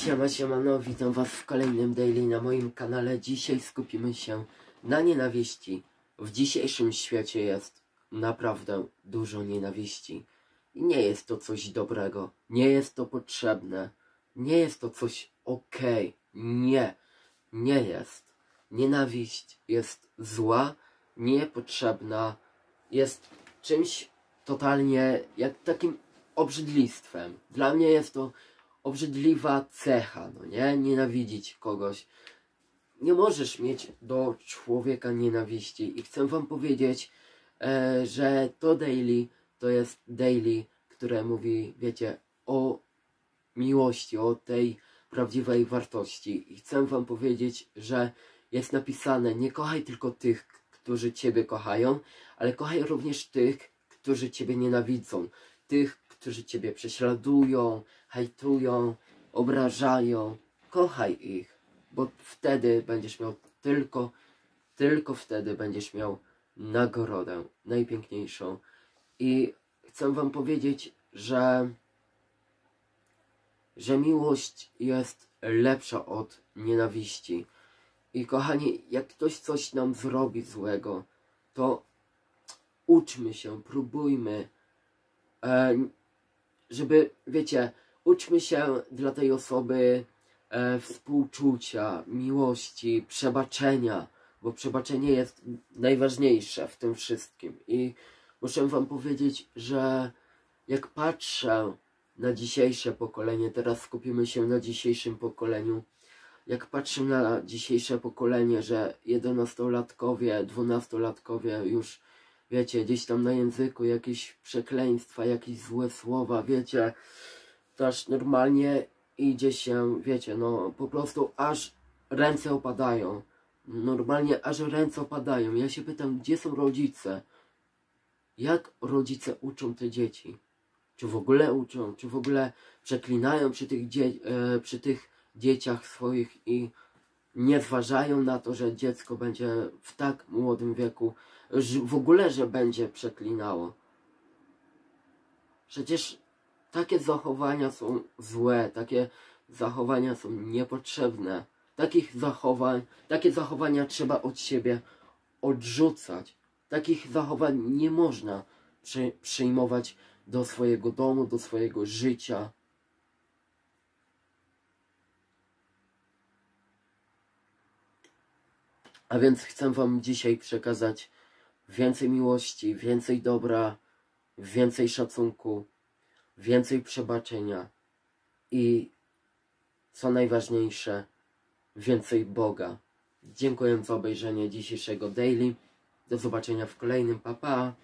Siema, siemano, witam was w kolejnym daily na moim kanale. Dzisiaj skupimy się na nienawiści. W dzisiejszym świecie jest naprawdę dużo nienawiści. I nie jest to coś dobrego, nie jest to potrzebne, nie jest to coś okej. Nie, nie jest. Nienawiść jest zła, niepotrzebna, jest czymś totalnie jak takim obrzydlistwem. Dla mnie jest to obrzydliwa cecha, no nie? Nienawidzić kogoś. Nie możesz mieć do człowieka nienawiści i chcę wam powiedzieć, e, że to daily to jest daily, które mówi, wiecie, o miłości, o tej prawdziwej wartości. I chcę wam powiedzieć, że jest napisane, nie kochaj tylko tych, którzy ciebie kochają, ale kochaj również tych, którzy ciebie nienawidzą. Tych, którzy ciebie prześladują, hejtują, obrażają. Kochaj ich, bo wtedy będziesz miał tylko, tylko wtedy będziesz miał nagrodę najpiękniejszą. I chcę wam powiedzieć, że że miłość jest lepsza od nienawiści. I kochani, jak ktoś coś nam zrobi złego, to uczmy się, próbujmy, żeby, wiecie, uczmy się dla tej osoby e, współczucia, miłości, przebaczenia, bo przebaczenie jest najważniejsze w tym wszystkim. I muszę wam powiedzieć, że jak patrzę na dzisiejsze pokolenie, teraz skupimy się na dzisiejszym pokoleniu, jak patrzę na dzisiejsze pokolenie, że jedenastolatkowie, dwunastolatkowie już, wiecie, gdzieś tam na języku jakieś przekleństwa, jakieś złe słowa, wiecie, to aż normalnie idzie się, wiecie, no po prostu aż ręce opadają. Normalnie aż ręce opadają. Ja się pytam, gdzie są rodzice? Jak rodzice uczą te dzieci? Czy w ogóle uczą? Czy w ogóle przeklinają przy tych, dzie e, przy tych dzieciach swoich i nie zważają na to, że dziecko będzie w tak młodym wieku, w ogóle, że będzie przeklinało. Przecież takie zachowania są złe, takie zachowania są niepotrzebne. Takich zachowań, takie zachowania trzeba od siebie odrzucać. Takich zachowań nie można przy, przyjmować do swojego domu, do swojego życia. A więc chcę Wam dzisiaj przekazać więcej miłości, więcej dobra, więcej szacunku, więcej przebaczenia i co najważniejsze, więcej Boga. Dziękuję za obejrzenie dzisiejszego daily. Do zobaczenia w kolejnym. Pa, pa.